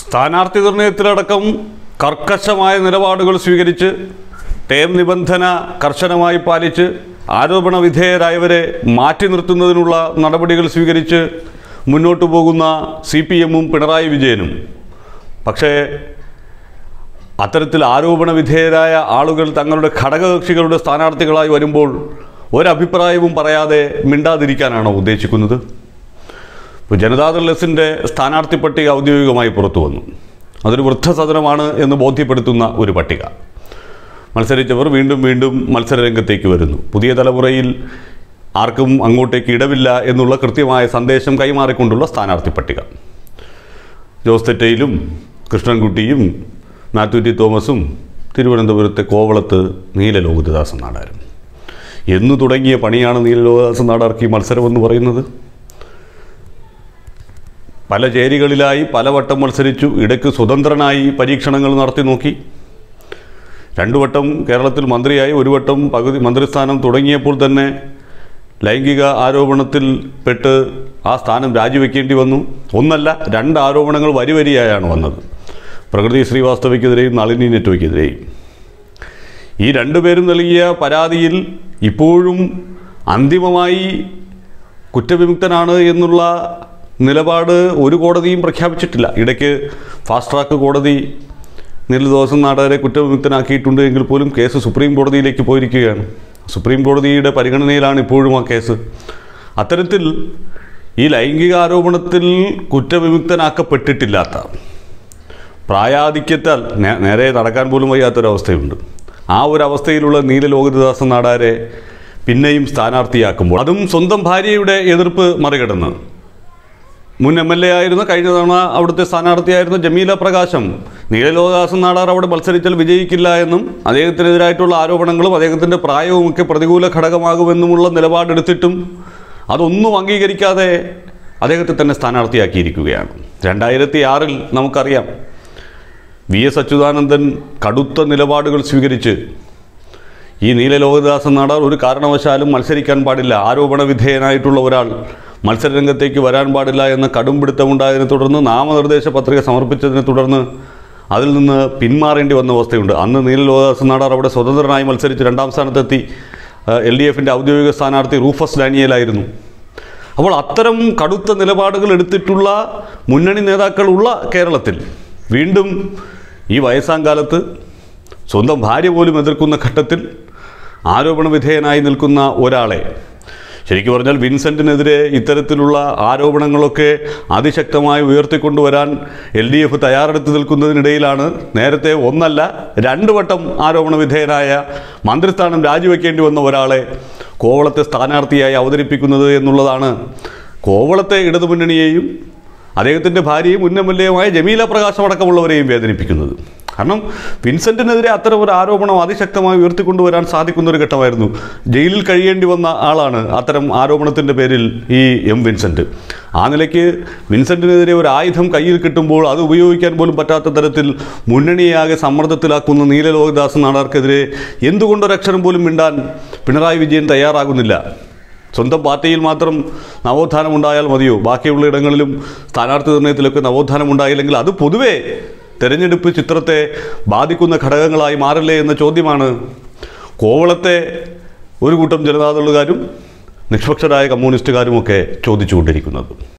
സ്ഥാനാർത്ഥി നിർണയത്തിലടക്കം കർക്കശമായ നിലപാടുകൾ സ്വീകരിച്ച് ടേം നിബന്ധന കർശനമായി പാലിച്ച് ആരോപണ വിധേയരായവരെ മാറ്റി നിർത്തുന്നതിനുള്ള നടപടികൾ സ്വീകരിച്ച് മുന്നോട്ടു പോകുന്ന സി പി എമ്മും പിണറായി വിജയനും. പക്ഷേ അത്തരത്തിൽ ആരോപണ വിധേയരായ ആളുകൾ തങ്ങളുടെ ഘടകകക്ഷികളുടെ സ്ഥാനാർത്ഥികളായി വരുമ്പോൾ ഒരഭിപ്രായവും പറയാതെ മിണ്ടാതിരിക്കാനാണോ ഉദ്ദേശിക്കുന്നത്? ഇപ്പോൾ ജനതാദൾ എസിന്റെ സ്ഥാനാർത്ഥി പട്ടിക ഔദ്യോഗികമായി പുറത്തു വന്നു. അതൊരു വൃദ്ധസദനമാണ് എന്ന് ബോധ്യപ്പെടുത്തുന്ന ഒരു പട്ടിക. മത്സരിച്ചവർ വീണ്ടും വീണ്ടും മത്സരരംഗത്തേക്ക് വരുന്നു. പുതിയ തലമുറയിൽ ആർക്കും അങ്ങോട്ടേക്ക് ഇടവില്ല എന്നുള്ള കൃത്യമായ സന്ദേശം കൈമാറിക്കൊണ്ടുള്ള സ്ഥാനാർത്ഥി പട്ടിക. ജോസ് തെറ്റയിലും കൃഷ്ണൻകുട്ടിയും മാത്യു തോമസും തിരുവനന്തപുരത്തെ കോവളത്ത് നീലലോകിതദാസൻ നാടാരും. എന്നു തുടങ്ങിയ പണിയാണ് നീലലോകിതദാസൻ നാടാർക്ക് ഈ മത്സരമെന്ന് പറയുന്നത്? പല ചേരികളിലായി പലവട്ടം മത്സരിച്ചു ഇടയ്ക്ക് സ്വതന്ത്രനായി പരീക്ഷണങ്ങൾ നടത്തി നോക്കി. രണ്ടു വട്ടം കേരളത്തിൽ മന്ത്രിയായി ഒരു വട്ടം പകുതി മന്ത്രിസ്ഥാനം തുടങ്ങിയപ്പോൾ തന്നെ ലൈംഗിക ആരോപണത്തിൽ പെട്ട് ആ സ്ഥാനം രാജിവെക്കേണ്ടി വന്നു. ഒന്നല്ല രണ്ട് ആരോപണങ്ങൾ വരിവരിയായാണ് വന്നത്. പ്രകൃതി ശ്രീവാസ്തവയ്ക്കെതിരെയും നളിനി നെറ്റ്വർക്കെതിരെയും ഈ രണ്ടുപേരും നൽകിയ പരാതിയിൽ ഇപ്പോഴും അന്തിമമായി കുറ്റവിമുക്തനാണ് എന്നുള്ള നിലപാട് ഒരു കോടതിയും പ്രഖ്യാപിച്ചിട്ടില്ല. ഇടയ്ക്ക് ഫാസ്റ്റ് ട്രാക്ക് കോടതി നീലദോസം നാടകരെ കുറ്റവിമുക്തനാക്കിയിട്ടുണ്ട് എങ്കിൽ പോലും കേസ് സുപ്രീം കോടതിയിലേക്ക് പോയിരിക്കുകയാണ്. സുപ്രീം കോടതിയുടെ പരിഗണനയിലാണ് ഇപ്പോഴും ആ കേസ്. അത്തരത്തിൽ ഈ ലൈംഗിക ആരോപണത്തിൽ കുറ്റവിമുക്തനാക്കപ്പെട്ടിട്ടില്ലാത്ത പ്രായാധിക്യത്താൽ നേരെ നടക്കാൻ പോലും വയ്യാത്തൊരവസ്ഥയുണ്ട്. ആ ഒരു അവസ്ഥയിലുള്ള നീലലോകിതദാസൻ നാടാരെ പിന്നെയും സ്ഥാനാർത്ഥിയാക്കുമ്പോൾ അതും സ്വന്തം ഭാര്യയുടെ എതിർപ്പ് മറികടന്ന് മുൻ എം എൽ എ ആയിരുന്ന കഴിഞ്ഞ തവണ അവിടുത്തെ സ്ഥാനാർത്ഥിയായിരുന്ന ജമീല പ്രകാശം നീലലോകദാസൻ നാടാർ അവിടെ മത്സരിച്ചാൽ വിജയിക്കില്ല എന്നും അദ്ദേഹത്തിനെതിരായിട്ടുള്ള ആരോപണങ്ങളും അദ്ദേഹത്തിന്റെ പ്രായവുമൊക്കെ പ്രതികൂല ഘടകമാകുമെന്നുമുള്ള നിലപാടെടുത്തിട്ടും അതൊന്നും അംഗീകരിക്കാതെ അദ്ദേഹത്തെ തന്നെ സ്ഥാനാർത്ഥിയാക്കിയിരിക്കുകയാണ്. രണ്ടായിരത്തി ആറിൽ നമുക്കറിയാം വി എസ് അച്യുതാനന്ദൻ കടുത്ത നിലപാടുകൾ സ്വീകരിച്ച് ഈ നീലലോകദാസൻ നാടാർ ഒരു കാരണവശാലും മത്സരിക്കാൻ പാടില്ല. ആരോപണ വിധേയനായിട്ടുള്ള ഒരാൾ മത്സരരംഗത്തേക്ക് വരാൻ പാടില്ല എന്ന കടുംപിടുത്തമുണ്ടായതിനെ തുടർന്ന് നാമനിർദ്ദേശ പത്രിക സമർപ്പിച്ചതിനെ തുടർന്ന് അതിൽ നിന്ന് പിന്മാറേണ്ടി വന്ന അവസ്ഥയുണ്ട്. അന്ന് നീലലോകദാസൻ നാടാർ അവിടെ സ്വതന്ത്രനായി മത്സരിച്ച് രണ്ടാം സ്ഥാനത്തെത്തി എൽ ഡി എഫിന്റെ ഔദ്യോഗിക സ്ഥാനാർത്ഥി റൂഫസ് ഡാനിയലായിരുന്നു. അപ്പോൾ അത്തരം കടുത്ത നിലപാടുകൾ എടുത്തിട്ടുള്ള മുന്നണി നേതാക്കളുള്ള കേരളത്തിൽ വീണ്ടും ഈ വയസ്സാം കാലത്ത് സ്വന്തം ഭാര്യ പോലും എതിർക്കുന്ന ഘട്ടത്തിൽ ആരോപണ വിധേയനായി നിൽക്കുന്ന ഒരാളെ ശരിക്കും പറഞ്ഞാൽ വിൻസെന്റിനെതിരെ ഇത്തരത്തിലുള്ള ആരോപണങ്ങളൊക്കെ അതിശക്തമായി ഉയർത്തിക്കൊണ്ടുവരാൻ എൽ ഡി എഫ് തയ്യാറെടുത്ത് നിൽക്കുന്നതിനിടയിലാണ് നേരത്തെ ഒന്നല്ല രണ്ട് വട്ടം ആരോപണ വിധേയനായ മന്ത്രിസ്ഥാനം രാജിവെക്കേണ്ടി വന്ന ഒരാളെ കോവളത്തെ സ്ഥാനാർത്ഥിയായി അവതരിപ്പിക്കുന്നത് എന്നുള്ളതാണ്. കോവളത്തെ ഇടതുമുന്നണിയെയും അദ്ദേഹത്തിന്റെ ഭാര്യയും ഉന്നമല്യവുമായ ജമീല പ്രകാശം അടക്കമുള്ളവരെയും വേദനിപ്പിക്കുന്നത്. കാരണം വിൻസെന്റിനെതിരെ അത്തരം ഒരു ആരോപണം അതിശക്തമായി ഉയർത്തിക്കൊണ്ടുവരാൻ സാധിക്കുന്ന ഒരു ഘട്ടമായിരുന്നു. ജയിലിൽ കഴിയേണ്ടി വന്ന ആളാണ് അത്തരം ആരോപണത്തിന്റെ പേരിൽ ഈ എം വിൻസെന്റ് ആ നിലയ്ക്ക് വിൻസെന്റിനെതിരെ ഒരു ആയുധം കയ്യിൽ കിട്ടുമ്പോൾ അത് ഉപയോഗിക്കാൻ പോലും പറ്റാത്ത തരത്തിൽ മുന്നണിയാകെ സമ്മർദ്ദത്തിലാക്കുന്ന നീലലോകദാസ് നാടാർക്കെതിരെ എന്തുകൊണ്ടൊരക്ഷരം പോലും മിണ്ടാൻ പിണറായി വിജയൻ തയ്യാറാകുന്നില്ല? സ്വന്തം പാർട്ടിയിൽ മാത്രം നവോത്ഥാനം ഉണ്ടായാൽ മതിയോ? ബാക്കിയുള്ള ഇടങ്ങളിലും സ്ഥാനാർത്ഥി നിർണയത്തിലൊക്കെ നവോത്ഥാനം ഉണ്ടായില്ലെങ്കിൽ അത് പൊതുവേ തെരഞ്ഞെടുപ്പ് ചിത്രത്തെ ബാധിക്കുന്ന ഘടകങ്ങളായി മാറില്ലേ എന്ന ചോദ്യമാണ് കോവളത്തെ ഒരു കൂട്ടം ജനതാദളുകാരും നിഷ്പക്ഷരായ കമ്മ്യൂണിസ്റ്റുകാരുമൊക്കെ ചോദിച്ചുകൊണ്ടിരിക്കുന്നത്.